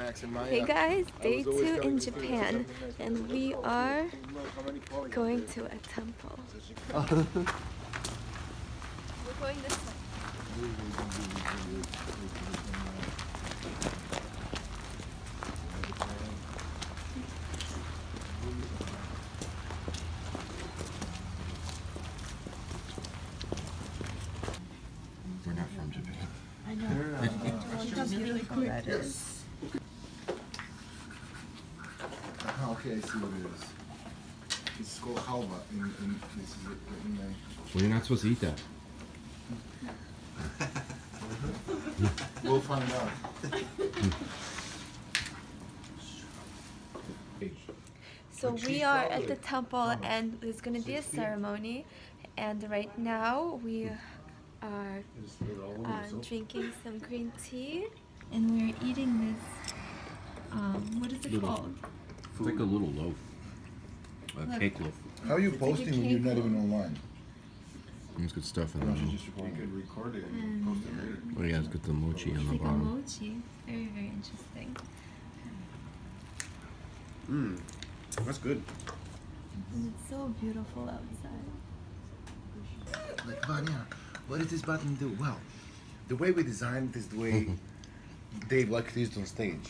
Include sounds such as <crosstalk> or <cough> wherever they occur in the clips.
Max and Maya. Hey guys, day two in you to finish Japan, and we are you know how many calling going to a temple. We're going this way. We're not from Japan. I know. Look how beautiful that is. Okay, I see what it is. It's called halva. In, in, this is it in my... Well, you're not supposed to eat that. <laughs> We'll find out. So we are at the temple, and there's going to be a ceremony. And right now we are uh, drinking some green tea, and we're eating this. Um, what is it Little. Called? It's like a little loaf. A Look. cake loaf. How are you It's like posting when you're cake not even roll. online? It's good stuff in You there. should just record it. record it and um, post it later. What do you guys got the mochi on It's the like a bottom? mochi. Very very interesting. Mmm. That's good. And it's so beautiful outside. Like Vanya, what does this button do? Well, the way we designed it is the way <laughs> Dave liked it on stage.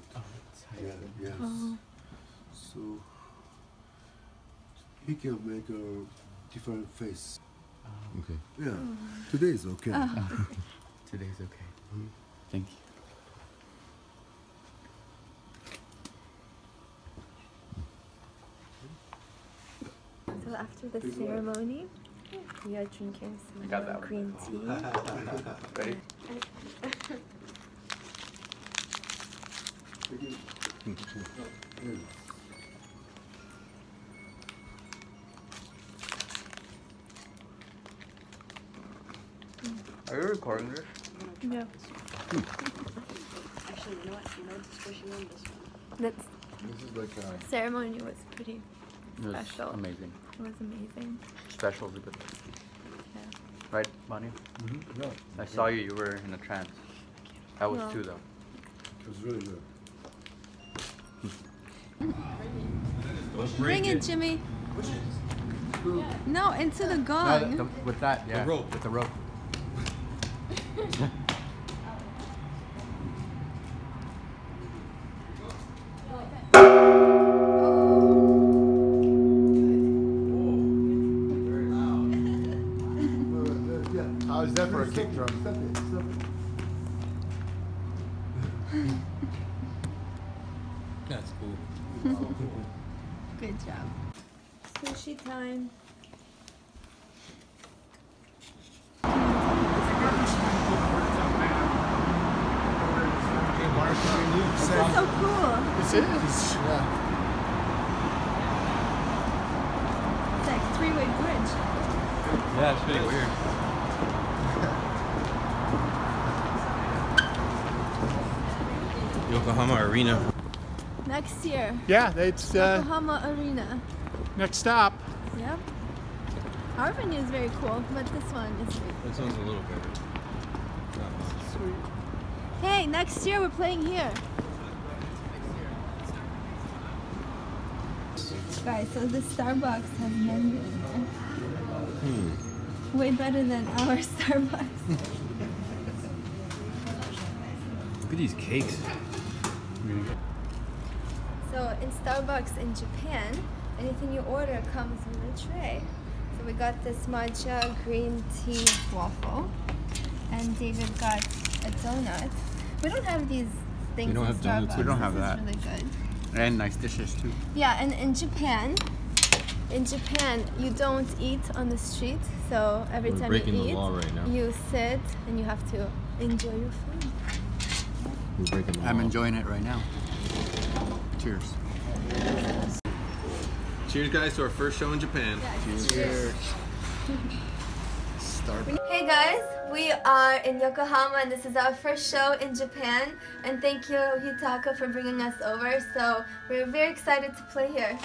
Sector. Oh, yeah, yes. Oh. So he can make a different face. Oh. Okay. Yeah. Oh. Today is okay. <laughs> <laughs> Today is okay. Mm-hmm. Thank you. So after the ceremony, we are drinking some got that green tea. <laughs> Ready? Are you recording this? Yeah. <laughs> Actually, you know what? You know what's pushing on this one? That This is like uh, ceremony was pretty. It was Special. amazing. It was amazing. Special is a good word. Yeah. Right, Bonnie? Mm-hmm. Yeah, I saw you, you were in a trance. I was Well. too, though. it was really good. Bring it, Jimmy. No, into the No, gong. the- with that, yeah. rope. With the rope. how is that for a kick drum? Stop it, stop it. That's cool. <laughs> Good job. Sushi time. This is so cool. This is. Yeah. It's like three-way bridge. Yeah, it's pretty weird. <laughs> Yokohama Arena. Next year, Yeah, it's uh, Yokohama Arena. next stop. Yep. Our venue is very cool, but this one is This one's a little better. sweet. Hey, next year we're playing here. Guys, so the Starbucks has menu in there. Hmm. way better than our <laughs> Starbucks. Look at these cakes. So in Starbucks in Japan, anything you order comes with a tray. So we got this matcha green tea waffle, and David got a donut. We don't have these things We don't in have donuts Starbucks. here. We don't have This is that. really good. And nice dishes too. Yeah, and in Japan, in Japan, you don't eat on the street. So every We're time you eat, right you sit and you have to enjoy your food. We're breaking the I'm law. enjoying it right now. Cheers. Cheers, guys, to our first show in Japan. Hey guys, we are in Yokohama and this is our first show in Japan. And thank you Hitaka for bringing us over. So we're very excited to play here.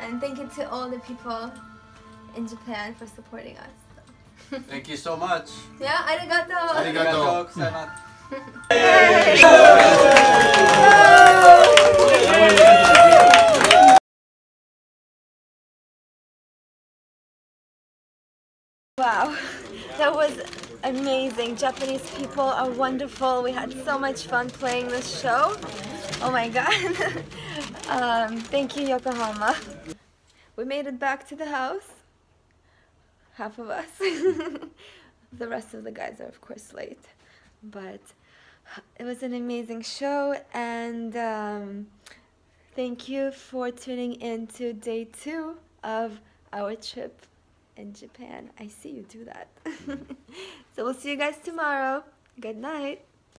And thank you to all the people in Japan for supporting us. Thank you so much. Yeah, arigato. Arigato. Arigato. <laughs> Wow, that was amazing. Japanese people are wonderful. We had so much fun playing this show. Oh my god. <laughs> um, thank you, Yokohama. We made it back to the house. Half of us. <laughs> the rest of the guys are, of course, late. But it was an amazing show, and um, thank you for tuning in to day two of our trip in Japan. I see you do that. <laughs> so we'll see you guys tomorrow. Good night.